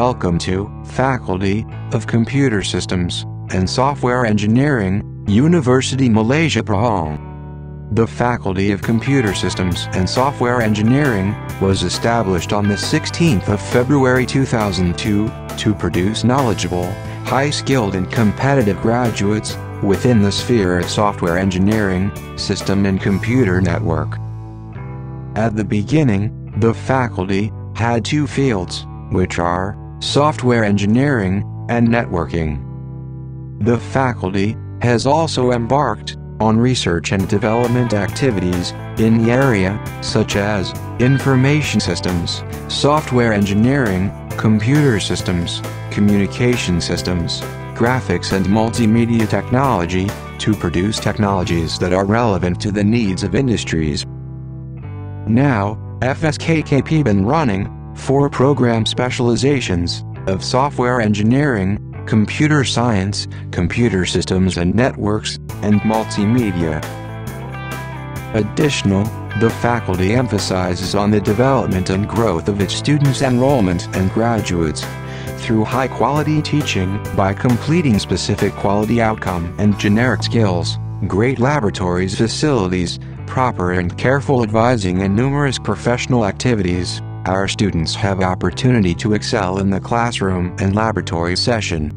Welcome to Faculty of Computer Systems and Software Engineering, University Malaysia Pahang. The Faculty of Computer Systems and Software Engineering was established on the 16th of February 2002 to produce knowledgeable, high-skilled and competitive graduates within the sphere of software engineering, system and computer network. At the beginning, the faculty had two fields, which are software engineering and networking. The faculty has also embarked on research and development activities in the area, such as information systems, software engineering, computer systems, communication systems, graphics and multimedia technology, to produce technologies that are relevant to the needs of industries. Now, FSKKP been running four program specializations of software engineering, computer science, computer systems and networks, and multimedia. Additional, the faculty emphasizes on the development and growth of its students' enrollment and graduates through high-quality teaching by completing specific quality outcome and generic skills, great laboratories facilities, proper and careful advising and numerous professional activities. Our students have opportunity to excel in the classroom and laboratory session.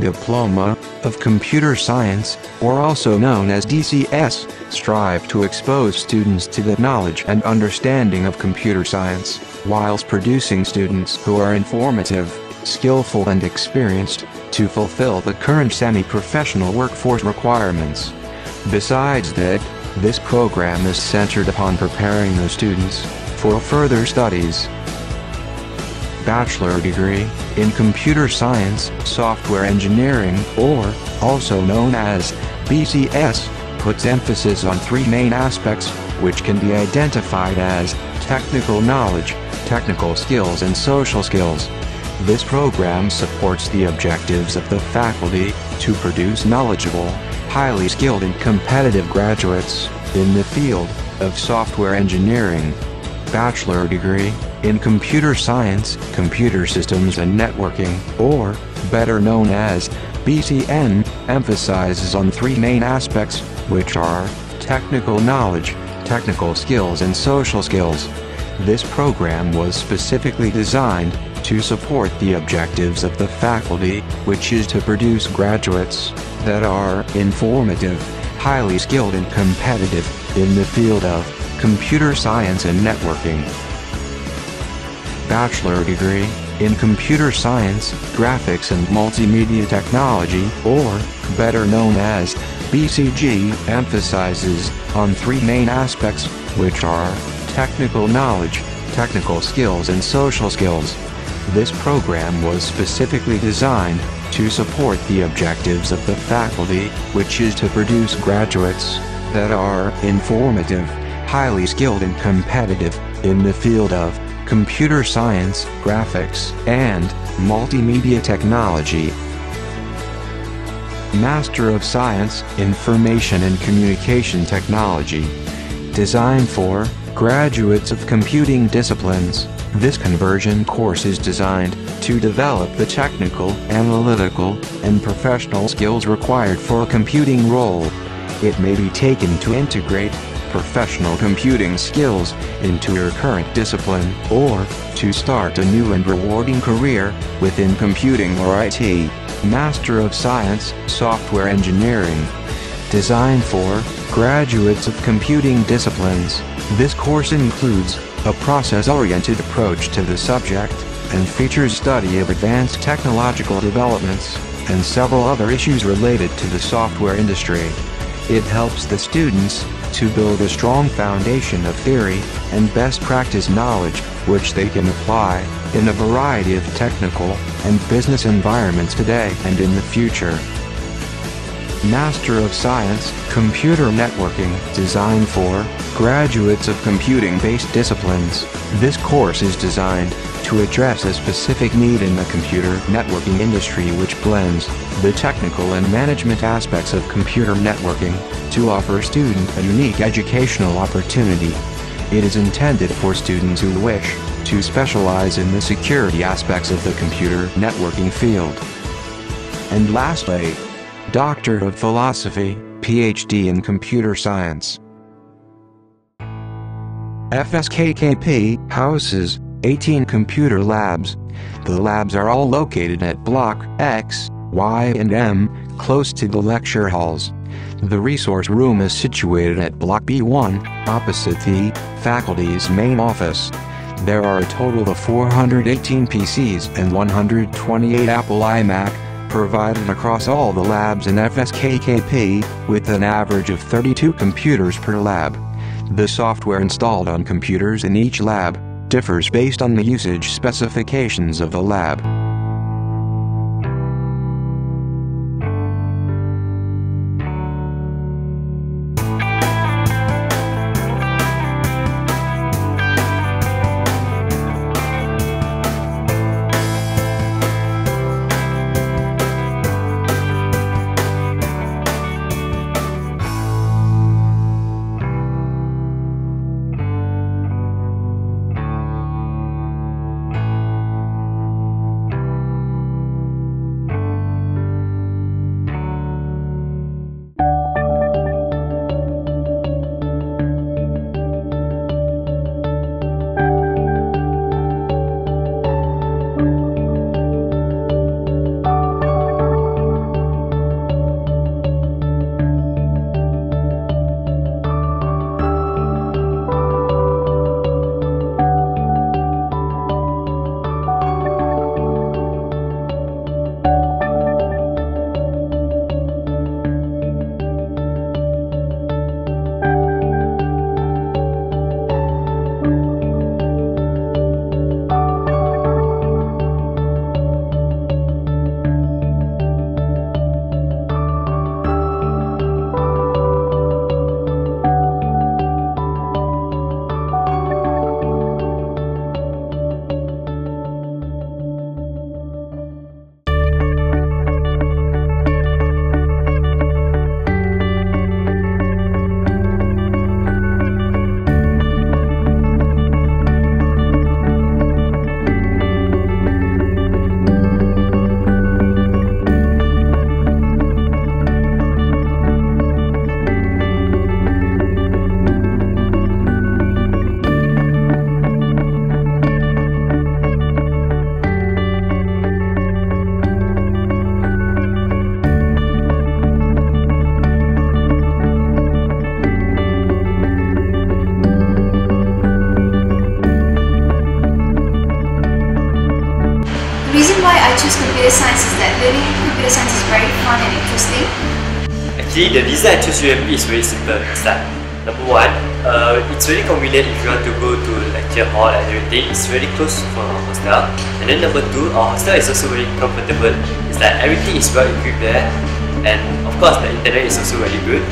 Diploma of Computer Science, or also known as DCS, strive to expose students to the knowledge and understanding of computer science, whilst producing students who are informative, skillful and experienced, to fulfill the current semi-professional workforce requirements. Besides that, this program is centered upon preparing the students for further studies bachelor degree in computer science, software engineering, or also known as BCS, puts emphasis on three main aspects, which can be identified as technical knowledge, technical skills and social skills. This program supports the objectives of the faculty to produce knowledgeable, highly skilled and competitive graduates in the field of software engineering. Bachelor degree in computer science, computer systems and networking, or, better known as, BCN, emphasizes on three main aspects, which are technical knowledge, technical skills and social skills. This program was specifically designed to support the objectives of the faculty, which is to produce graduates that are informative, highly skilled and competitive in the field of computer science and networking bachelor degree in computer science, graphics and multimedia technology, or, better known as, BCG, emphasizes on three main aspects, which are technical knowledge, technical skills and social skills. This program was specifically designed to support the objectives of the faculty, which is to produce graduates that are informative, highly skilled and competitive in the field of computer science, graphics, and multimedia technology. Master of Science, Information and Communication Technology. Designed for graduates of computing disciplines, this conversion course is designed to develop the technical, analytical, and professional skills required for a computing role. It may be taken to integrate professional computing skills into your current discipline, or to start a new and rewarding career within computing or IT. Master of Science, Software Engineering. Designed for graduates of computing disciplines, this course includes a process-oriented approach to the subject and features study of advanced technological developments and several other issues related to the software industry. It helps the students to build a strong foundation of theory and best practice knowledge, which they can apply in a variety of technical and business environments today and in the future. Master of Science, Computer Networking, designed for graduates of computing-based disciplines. This course is designed to address a specific need in the computer networking industry which blends the technical and management aspects of computer networking to offer students a unique educational opportunity. It is intended for students who wish to specialize in the security aspects of the computer networking field. And lastly, Doctor of Philosophy, PhD in Computer Science. FSKKP houses 18 computer labs. The labs are all located at Block X, Y, and M, close to the lecture halls. The resource room is situated at Block B1, opposite the faculty's main office. There are a total of 418 PCs and 128 Apple iMac provided across all the labs in FSKKP, with an average of 32 computers per lab. The software installed on computers in each lab differs based on the usage specifications of the lab. Computer science is that learning computer science is very fun and interesting. Actually, the reason I choose UMP is very simple. It's that number one, uh, it's very convenient if you want to go to lecture hall and everything. It's very close from our hostel. And then number two, our hostel is also very comfortable. It's like everything is well equipped there, and of course the internet is also very good.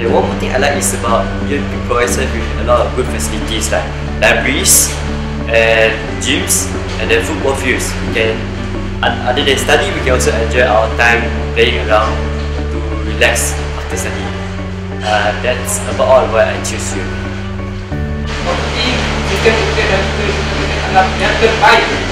And one more thing I like is about UMP provides us with a lot of good facilities like libraries and gyms and then football fields. We can, other than study, we can also enjoy our time playing around to relax after study. Uh, that's about all why I choose you. Terbaik